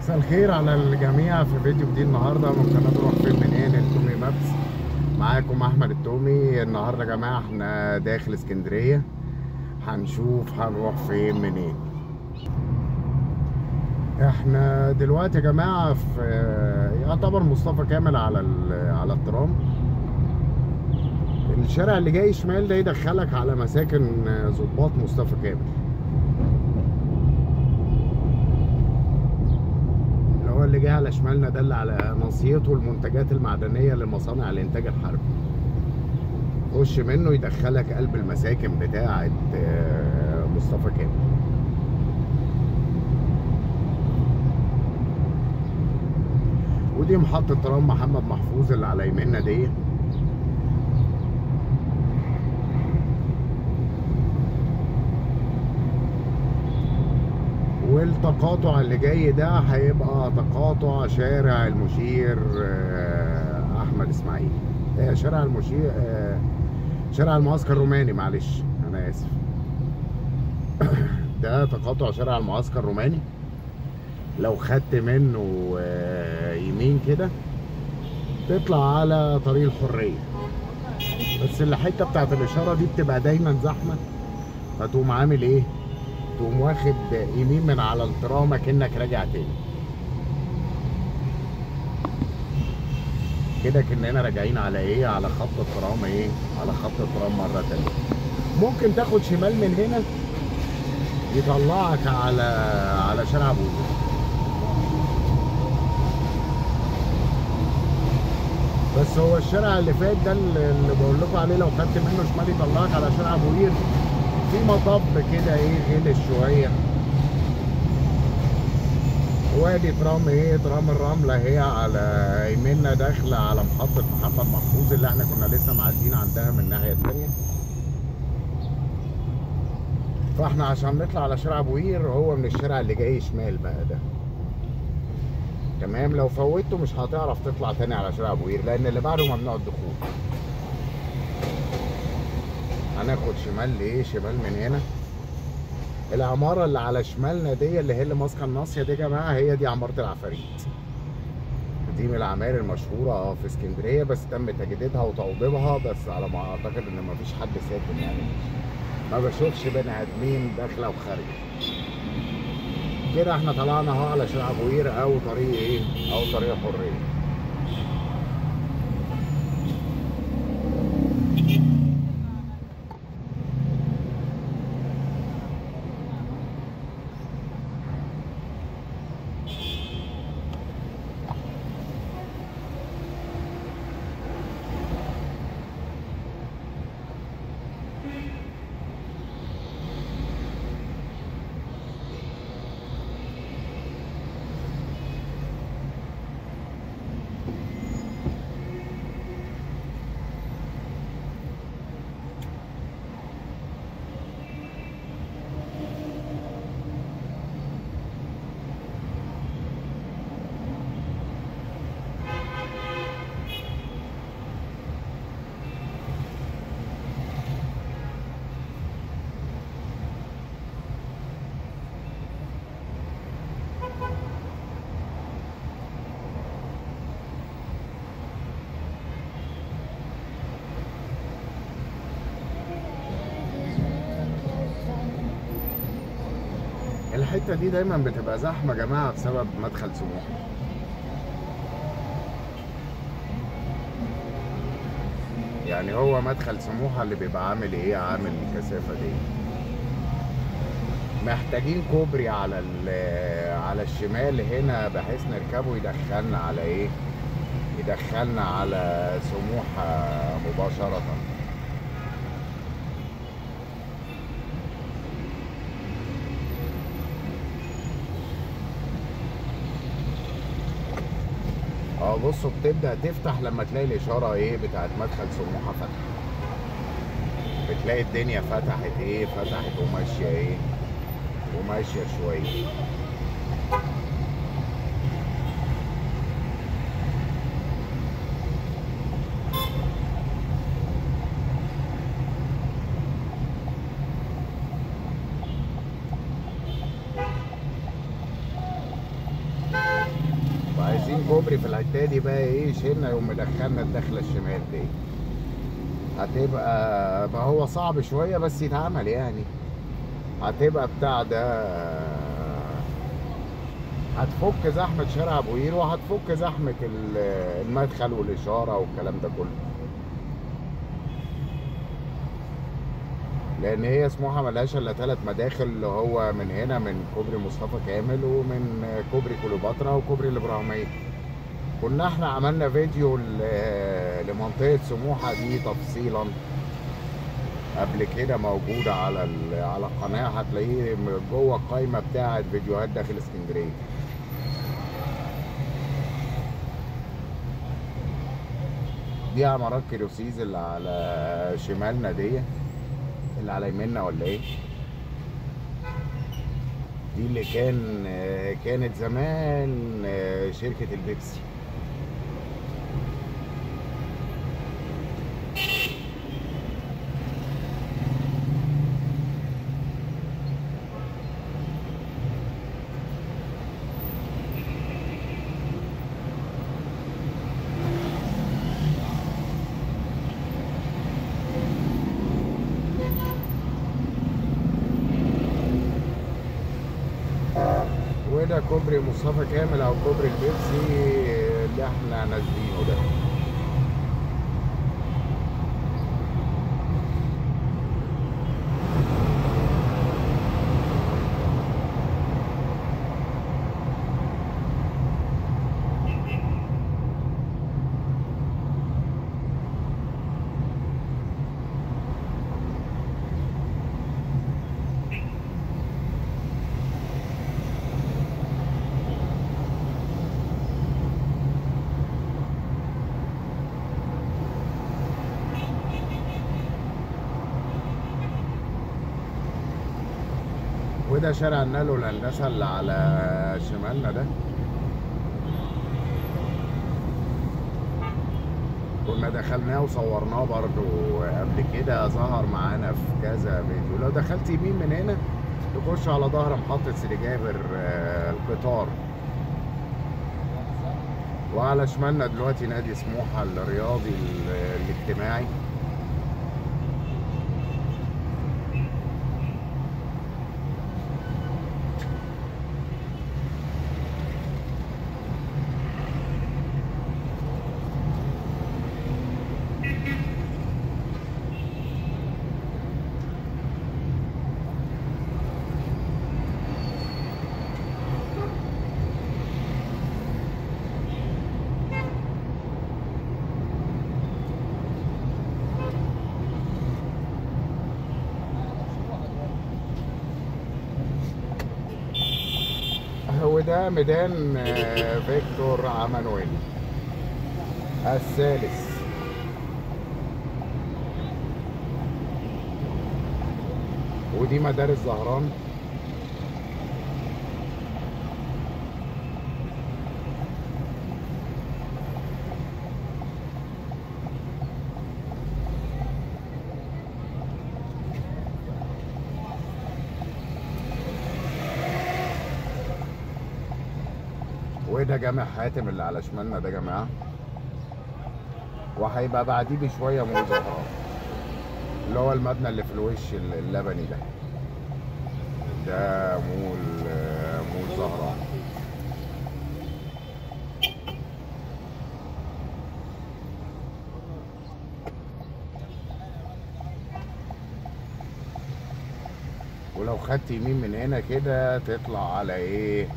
مساء الخير على الجميع في فيديو جديد النهارده. من قناة روح فين منين التومي مابس معاكم أحمد التومي. النهارده يا جماعة إحنا داخل اسكندرية. هنشوف هنروح فين منين. إحنا دلوقتي يا جماعة في يعتبر مصطفى كامل على على الترام. الشارع اللي جاي شمال ده يدخلك على مساكن ضباط مصطفى كامل. جه على شمالنا اللي على ناصيته المنتجات المعدنية لمصانع الإنتاج الحربي. خش منه يدخلك قلب المساكن بتاعة آه، مصطفى كامل. ودي محطة ترام محمد محفوظ اللي على يميننا دي. والتقاطع اللي جاي ده هيبقى تقاطع شارع المشير آه، أحمد إسماعيل. آه، شارع المشير آه، شارع المعسكر الروماني معلش. أنا آسف. ده تقاطع شارع المعسكر الروماني. لو خدت منه يمين كده تطلع على طريق الحرية. بس الحتة بتاعت الإشارة دي بتبقى دايما زحمة. فتقوم عامل إيه؟ تقوم واخد يمين من على الترام كأنك راجع تاني. كده كأننا راجعين على إيه؟ على خط الترام إيه؟ على خط الترام مرة تانية. ممكن تاخد شمال من هنا يطلعك على على شارع أبو زيد. بس هو الشارع اللي فات ده اللي اللي بقول لكم عليه لو خدت منه شمال يطلعك على شارع أبو قير في مطب كده إيه غلس شوية. وادي ترام إيه ترام الرملة هي على يميننا داخلة على محطة محمد محفوظ اللي إحنا كنا لسه معديين عندها من الناحية الثانية فاحنا عشان نطلع على شارع ابو قير هو من الشارع اللي جاي شمال بقى ده. تمام؟ لو فوتته مش هتعرف تطلع تاني على شارع ابو قير لأن اللي بعده ممنوع الدخول. هناخد شمال ليه؟ شمال من هنا. العمارة اللي على شمالنا دي اللي هي اللي ماسكة الناصية دي يا جماعة هي دي عمارة العفاريت. دي من العماير المشهورة آه في اسكندرية بس تم تجديدها وتوضيبها بس على ما أعتقد إن مفيش حد ساكن يعني. ما بشوفش بني آدمين داخلة وخارجة. كده إحنا طلعنا اهو على شارع ابو قير أو طريق إيه؟ أو طريق حرية. الحتة دي دايما بتبقى زحمة جماعة بسبب مدخل سموحه يعني هو مدخل سموحة اللي بيبقى عامل إيه؟ عامل الكثافة دي. محتاجين كوبري على على الشمال هنا بحيث نركبه يدخلنا على إيه؟ يدخلنا على سموحة مباشرة. بصوا بتبدا تفتح لما تلاقي الإشارة إيه بتاعت مدخل سموحة فتحت. بتلاقي الدنيا فتحت إيه فتحت وماشية إيه وماشية شوية. عايزين كوبري في الحتة دي بقى إيه شلنا يقوم مدخلنا الدخلة الشمال دي. هتبقى ما هو صعب شوية بس يتعمل يعني. هتبقى بتاع ده هتفك زحمة شارع أبو قير وهتفك زحمة ال- المدخل والإشارة والكلام ده كله. لأن هي سموحه ملهاش إلا ثلاث مداخل اللي هو من هنا من كوبري مصطفى كامل ومن كوبري كليوباترا وكوبري الإبراهيمية. كنا إحنا عملنا فيديو لمنطقة سموحة دي تفصيلا. قبل كده موجوده على على القناة هتلاقيه جوه القايمة بتاعة فيديوهات داخل اسكندرية. دي عمارات كيروسيز اللي على شمالنا دي. اللي على يميننا ولا إيه؟ دي اللي كان كانت زمان شركة البيبسي وده كوبري مصطفى كامل أو كوبري البيبسي اللي إحنا نازلينه ده. وده شارع النقل والهندسه اللي على شمالنا ده. كنا دخلناه وصورناه برضو. قبل كده ظهر معانا في كذا فيديو. لو دخلت يمين من هنا تخش على ظهر محطة سيدي جابر آه، القطار. وعلى شمالنا دلوقتي نادي سموحة الرياضي ال- الاجتماعي وده ميدان آه، فيكتور عمانويل. الثالث. ودي مدارس زهران وده جامع حاتم اللي على شمالنا ده يا جماعة. وهيبقى بعديه بشوية مول اللي هو المبنى اللي في الوش اللبني ده. ده مول مول زهران ولو خدت يمين من هنا كده تطلع على إيه؟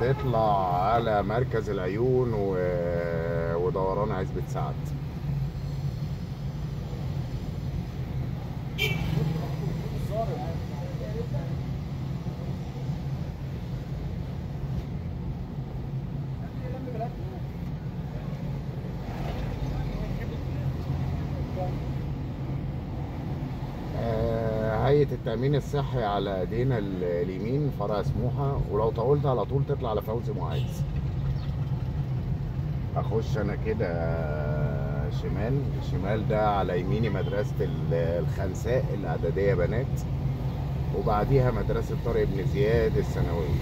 تطلع على مركز العيون و... ودوران عزبة سعد. التأمين الصحي على ايدينا ال- اليمين فرع سموحة. ولو طولت على طول تطلع على فوزي معاذ. أخش أنا كده شمال. الشمال ده على يميني مدرسة ال- الخنساء الإعدادية بنات. وبعديها مدرسة طارق بن زياد الثانوية.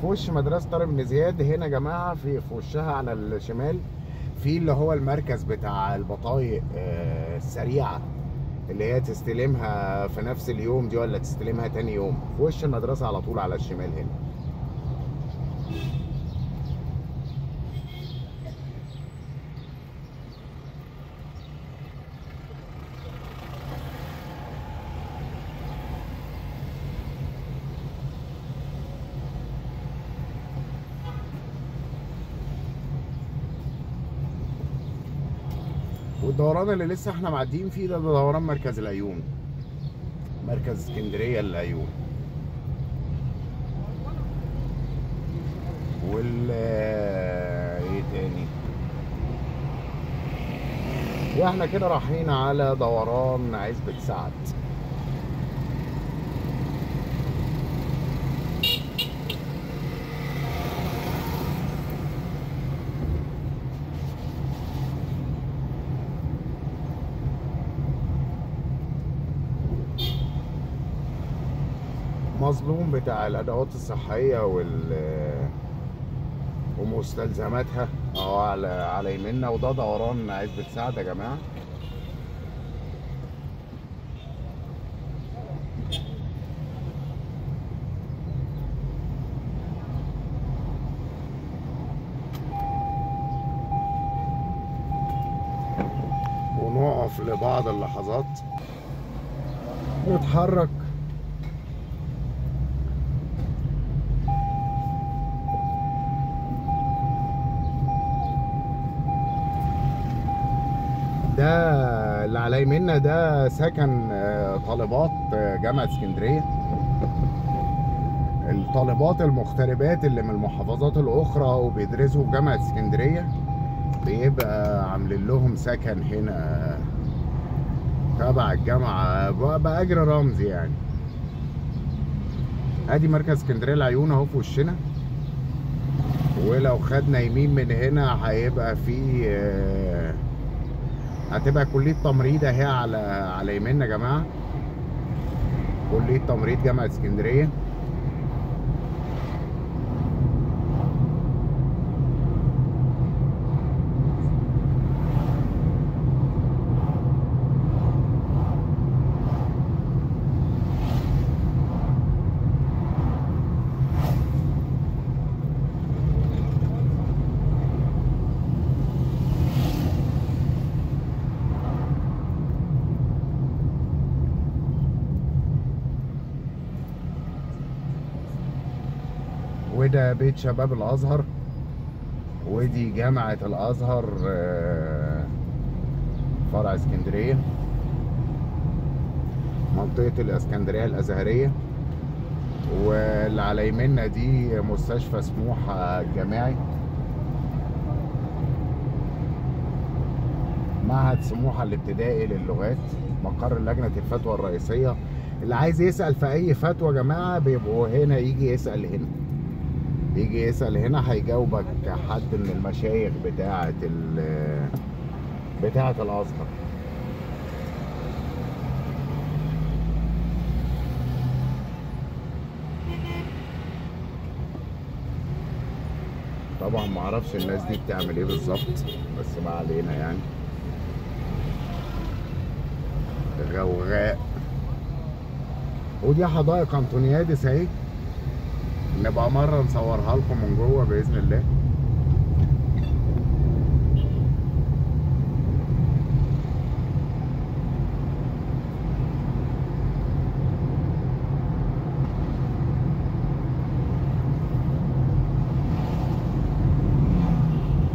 في وش مدرسة طارق بن زياد. هنا يا جماعة في في وشها على الشمال في اللي هو المركز بتاع البطايق آه، السريعة اللي هي تستلمها في نفس اليوم دي ولا تستلمها تاني يوم. في وش المدرسة على طول على الشمال هنا. والدوران اللي لسه إحنا معديين فيه ده, دوران مركز العيون مركز اسكندرية للعيون وال إيه تاني؟ وإحنا كده رايحين على دوران عزبة سعد. مظلوم بتاع الأدوات الصحية وال ومستلزماتها. آه على على يمنا وده دوران عزبة سعد يا جماعة. ونقف لبعض اللحظات. نتحرك ده اللي على يمنا ده سكن آه، طالبات آه، جامعة اسكندرية. الطالبات المغتربات اللي من المحافظات الأخرى وبيدرسوا في جامعة اسكندرية بيبقى عاملين لهم سكن هنا تبع الجامعة. ب- بأجر رمزي يعني. أدي مركز اسكندرية العيون أهو في وشنا. ولو خدنا يمين من هنا هيبقى في آه، هتبقى كلية تمريض اهي على على يميننا يا جماعة. كلية تمريض جامعة اسكندرية. وده بيت شباب الأزهر ودي جامعة الأزهر آه، فرع اسكندرية. منطقة الإسكندرية الأزهرية. واللي على يمنا دي مستشفى سموحة الجامعي معهد سموحة الابتدائي للغات مقر لجنة الفتوى الرئيسية. اللي عايز يسأل في أي فتوى يا جماعة بيبقوا هنا يجي يسأل هنا. يجي يسأل هنا هيجاوبك حد من المشايخ بتاعة ال بتاعة الأزهر. طبعا ما أعرفش الناس دي بتعمل إيه بالظبط بس ما علينا يعني. غوغاء. ودي حدائق انطونيادس اهي نبقى مرة نصورها لكم من جوه بإذن الله.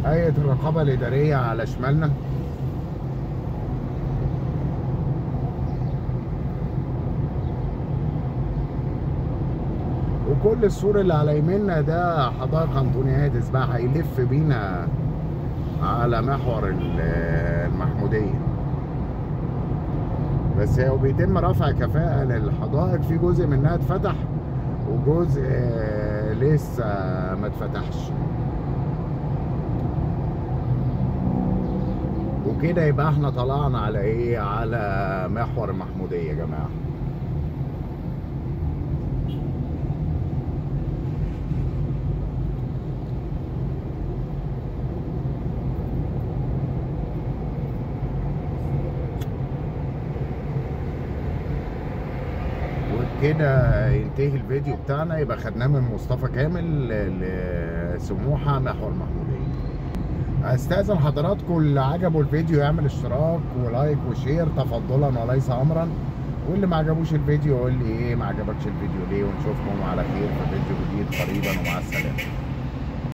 هيئة الرقابة الإدارية على شمالنا. وكل السور اللي على يميننا ده حدائق انطونيادس بقى هيلف بينا على محور ال- المحمودية. بس هو بيتم رفع كفاءة للحدائق. في جزء منها اتفتح وجزء آه، لسه ما اتفتحش. وكده يبقى إحنا طلعنا على إيه؟ على محور المحمودية يا جماعة. وبكده ينتهي الفيديو بتاعنا. يبقى خدناه من مصطفى كامل لسموحة محور المحموديه استأذن حضراتكم اللي عجبوا الفيديو يعمل اشتراك و like و share تفضلا وليس امرا. واللي ما عجبوش الفيديو يقول لي إيه ما عجبكش الفيديو ليه؟ ونشوفكم على خير في فيديو جديد قريبا. ومع السلامة.